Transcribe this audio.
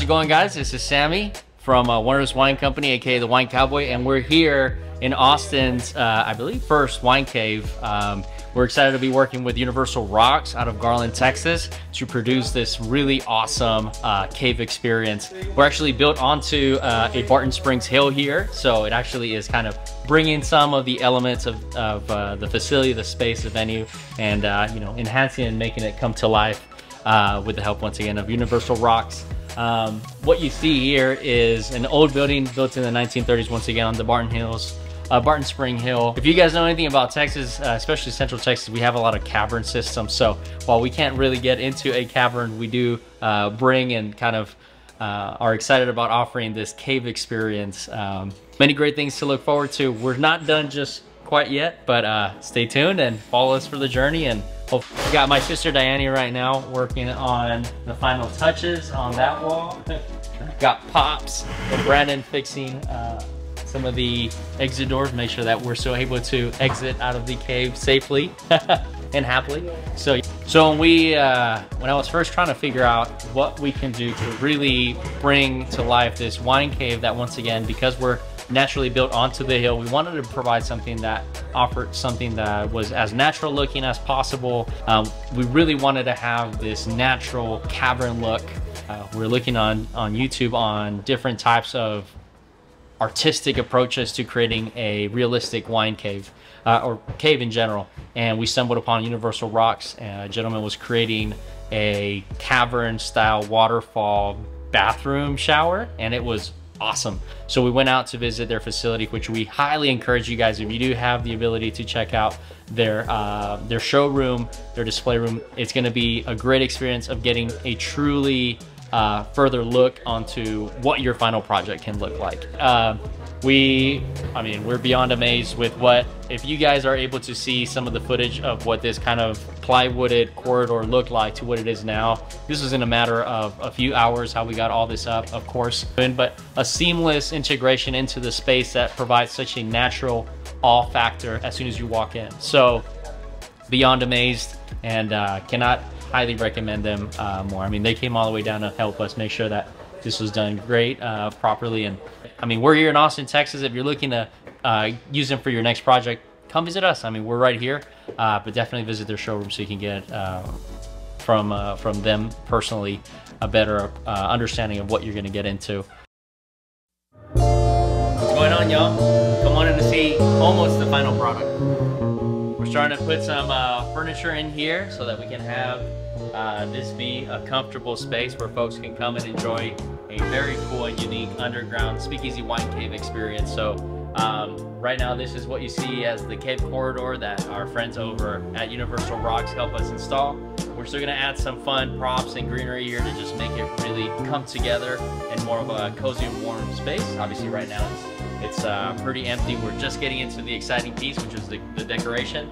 How's it going, guys? This is Sammy from uh, Wanderlust Wine Company, aka the Wine Cowboy, and we're here in Austin's, uh, I believe, first wine cave. Um, we're excited to be working with Universal Rocks out of Garland, Texas, to produce this really awesome uh, cave experience. We're actually built onto uh, a Barton Springs hill here, so it actually is kind of bringing some of the elements of, of uh, the facility, the space, the venue, and uh, you know, enhancing and making it come to life uh, with the help once again of Universal Rocks. Um, what you see here is an old building built in the 1930s, once again on the Barton Hills, uh, Barton Spring Hill. If you guys know anything about Texas, uh, especially Central Texas, we have a lot of cavern systems. So while we can't really get into a cavern, we do uh, bring and kind of uh, are excited about offering this cave experience. Um, many great things to look forward to. We're not done just quite yet, but uh, stay tuned and follow us for the journey and Hopefully. Got my sister Diane right now working on the final touches on that wall. Got Pops and Brandon fixing uh, some of the exit doors, make sure that we're still able to exit out of the cave safely and happily. So, so when we, uh, when I was first trying to figure out what we can do to really bring to life this wine cave that once again, because we're naturally built onto the hill. We wanted to provide something that offered something that was as natural looking as possible. Um, we really wanted to have this natural cavern look. Uh, we're looking on, on YouTube on different types of artistic approaches to creating a realistic wine cave uh, or cave in general. And we stumbled upon Universal Rocks. a gentleman was creating a cavern style waterfall bathroom shower and it was awesome. So we went out to visit their facility, which we highly encourage you guys, if you do have the ability to check out their, uh, their showroom, their display room, it's gonna be a great experience of getting a truly uh, further look onto what your final project can look like. Uh, we, I mean, we're beyond amazed with what, if you guys are able to see some of the footage of what this kind of plywooded corridor looked like to what it is now. This was in a matter of a few hours how we got all this up, of course, but a seamless integration into the space that provides such a natural awe factor as soon as you walk in. So beyond amazed and uh, cannot highly recommend them uh, more. I mean, they came all the way down to help us make sure that this was done great, uh, properly. And I mean, we're here in Austin, Texas. If you're looking to uh, use them for your next project, come visit us. I mean, we're right here, uh, but definitely visit their showroom so you can get uh, from uh, from them personally a better uh, understanding of what you're going to get into. What's going on, y'all? Come on in to see almost the final product. We're starting to put some uh, furniture in here so that we can have this be a comfortable space where folks can come and enjoy a very cool and unique underground speakeasy wine cave experience. So um, right now, this is what you see as the cave corridor that our friends over at Universal Rocks help us install. We're still gonna add some fun props and greenery here to just make it really come together in more of a cozy and warm space. Obviously right now it's, it's uh, pretty empty. We're just getting into the exciting piece, which is the, the decoration.